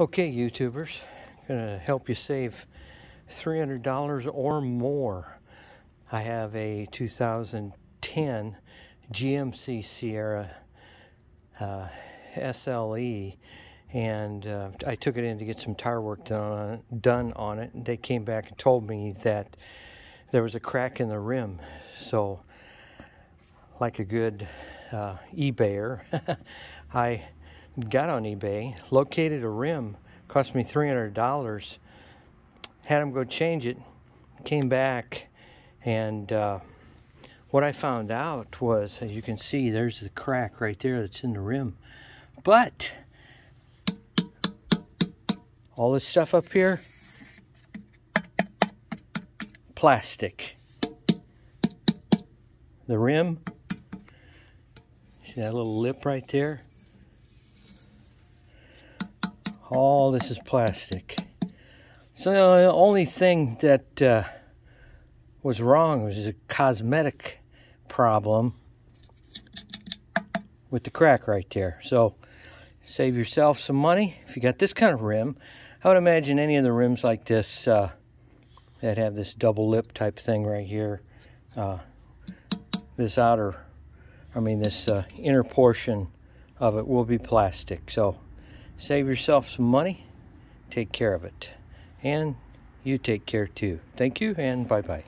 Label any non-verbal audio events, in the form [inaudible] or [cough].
Okay, YouTubers, gonna help you save $300 or more. I have a 2010 GMC Sierra uh, SLE, and uh, I took it in to get some tire work done, done on it. And they came back and told me that there was a crack in the rim. So, like a good uh, eBayer, [laughs] I got on eBay, located a rim, cost me $300, had them go change it, came back, and uh, what I found out was, as you can see, there's the crack right there that's in the rim. But all this stuff up here, plastic. The rim, see that little lip right there? All this is plastic. So the only thing that uh, was wrong was a cosmetic problem with the crack right there. So save yourself some money. If you got this kind of rim, I would imagine any of the rims like this uh, that have this double lip type thing right here, uh, this outer, I mean this uh, inner portion of it will be plastic. So Save yourself some money. Take care of it. And you take care too. Thank you and bye bye.